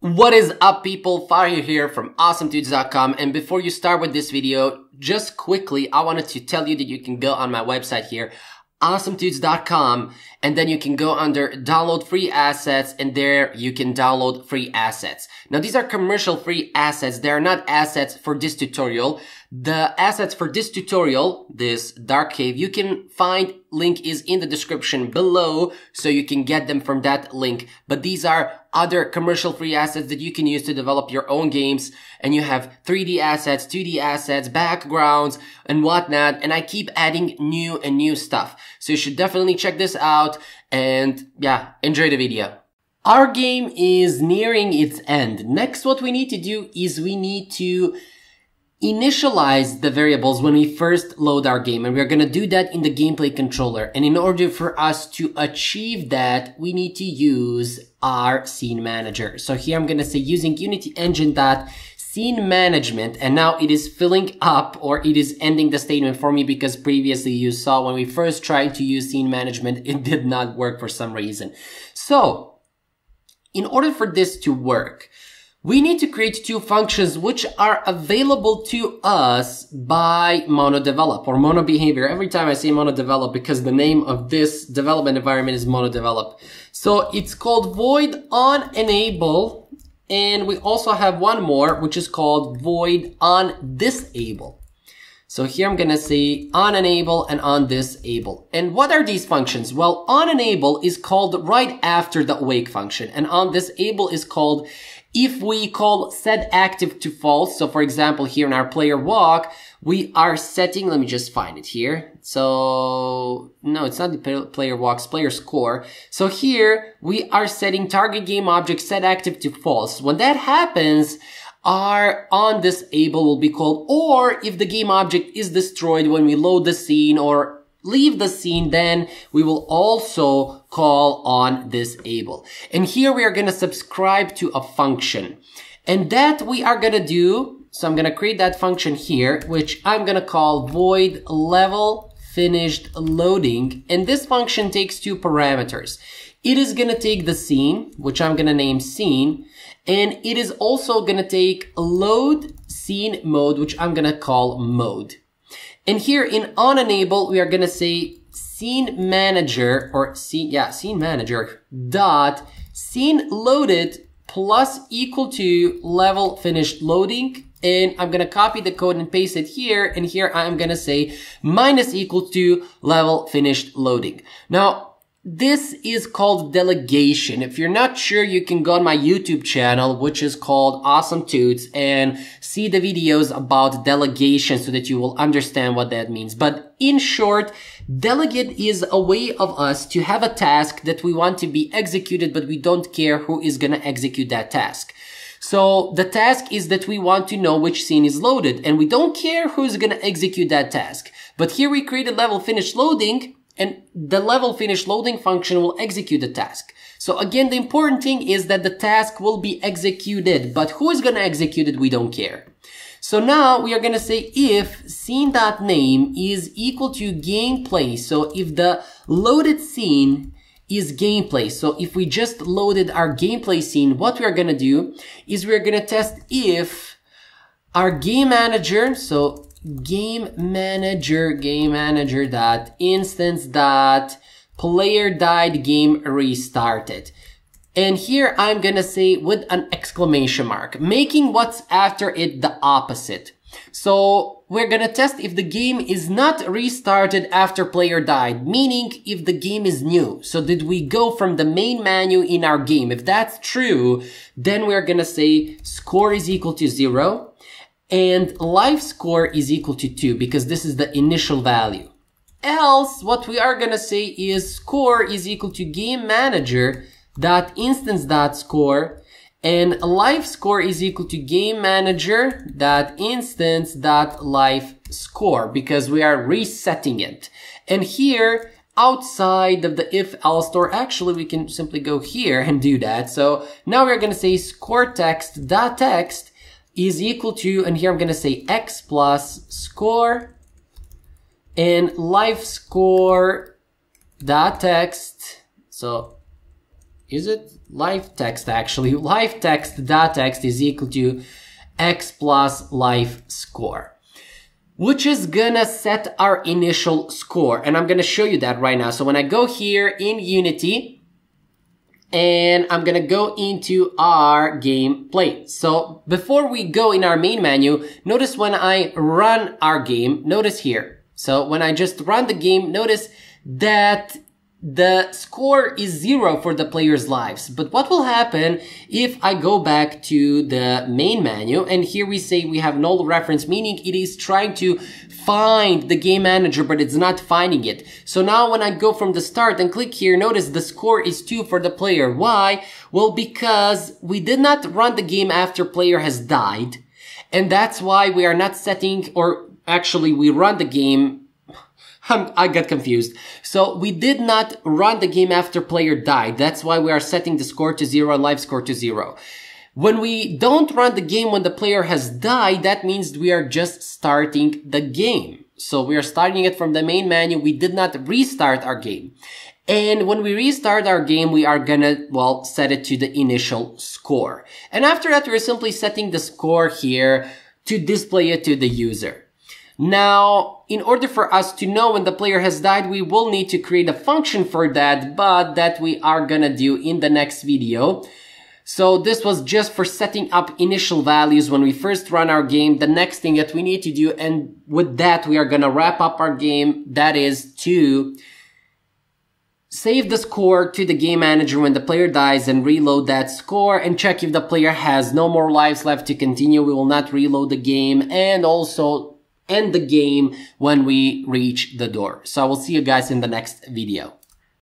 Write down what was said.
What is up people? Fahir here from AwesomeTuts.com and before you start with this video, just quickly, I wanted to tell you that you can go on my website here, awesometuts.com and then you can go under download free assets and there you can download free assets. Now these are commercial free assets. They are not assets for this tutorial. The assets for this tutorial, this dark cave, you can find link is in the description below so you can get them from that link. But these are other commercial free assets that you can use to develop your own games and you have 3D assets, 2D assets, backgrounds and whatnot. And I keep adding new and new stuff. So you should definitely check this out and yeah, enjoy the video. Our game is nearing its end. Next, what we need to do is we need to initialize the variables when we first load our game and we're going to do that in the gameplay controller. And in order for us to achieve that we need to use our scene manager. So here i'm going to say using unity engine dot scene management and now it is filling up or it is ending the statement for me because previously you saw when we first tried to use scene management it did not work for some reason. So in order for this to work we need to create two functions which are available to us by MonoDevelop or MonoBehavior. Every time I say MonoDevelop because the name of this development environment is MonoDevelop. So it's called void on enable and we also have one more which is called void on disable. So here I'm going to say on enable and on disable. And what are these functions? Well, on enable is called right after the awake function and on disable is called if we call set active to false, so for example, here in our player walk, we are setting, let me just find it here. So, no, it's not the player walks, player score. So here we are setting target game object set active to false. When that happens, our on disable will be called, or if the game object is destroyed when we load the scene or leave the scene, then we will also call on disable. And here we are going to subscribe to a function. And that we are going to do, so I'm going to create that function here, which I'm going to call void level finished loading. And this function takes two parameters. It is going to take the scene, which I'm going to name scene, and it is also to take a load scene mode, which I'm to call mode. And here in on enable, we are to say scene manager or scene, yeah, scene manager dot scene loaded plus equal to level finished loading. And I'm to copy the code and paste it here. And here I'm to say minus equal to level finished loading. Now, this is called delegation. If you're not sure, you can go on my YouTube channel, which is called Awesome Tuts, and see the videos about delegation so that you will understand what that means. But in short, delegate is a way of us to have a task that we want to be executed, but we don't care who is going to execute that task. So the task is that we want to know which scene is loaded, and we don't care who's going to execute that task. But here we created level finish loading, and the level finish loading function will execute the task. So again, the important thing is that the task will be executed, but who is going to execute it? We don't care. So now we are going to say if scene.name is equal to gameplay. So if the loaded scene is gameplay. So if we just loaded our gameplay scene, what we are going to do is we're going to test if our game manager, so game manager, game manager dot instance dot player died game restarted. And here I'm gonna say with an exclamation mark, making what's after it the opposite. So we're gonna test if the game is not restarted after player died, meaning if the game is new. So did we go from the main menu in our game? If that's true, then we're gonna say score is equal to zero and life score is equal to 2 because this is the initial value. Else, what we are gonna say is score is equal to game manager dot instance dot score and life score is equal to game manager dot instance dot life score because we are resetting it. And here, outside of the if else store, actually we can simply go here and do that. So now we're gonna say score text dot text is equal to, and here I'm going to say x plus score and life score dot text. So is it live text actually? Live text dot text is equal to x plus live score which is gonna set our initial score. And I'm gonna show you that right now. So when I go here in Unity, and I'm gonna go into our gameplay. So before we go in our main menu, notice when I run our game, notice here. So when I just run the game, notice that the score is zero for the player's lives. But what will happen if I go back to the main menu and here we say we have null reference, meaning it is trying to find the game manager, but it's not finding it. So now when I go from the start and click here, notice the score is two for the player. Why? Well, because we did not run the game after player has died. And that's why we are not setting, or actually we run the game I got confused. So we did not run the game after player died. That's why we are setting the score to zero and life score to zero. When we don't run the game when the player has died, that means we are just starting the game. So we are starting it from the main menu. We did not restart our game. And when we restart our game, we are gonna, well, set it to the initial score. And after that, we're simply setting the score here to display it to the user. Now, in order for us to know when the player has died, we will need to create a function for that, but that we are gonna do in the next video. So this was just for setting up initial values when we first run our game. The next thing that we need to do, and with that, we are gonna wrap up our game. That is to save the score to the game manager when the player dies and reload that score and check if the player has no more lives left to continue. We will not reload the game and also end the game when we reach the door. So I will see you guys in the next video.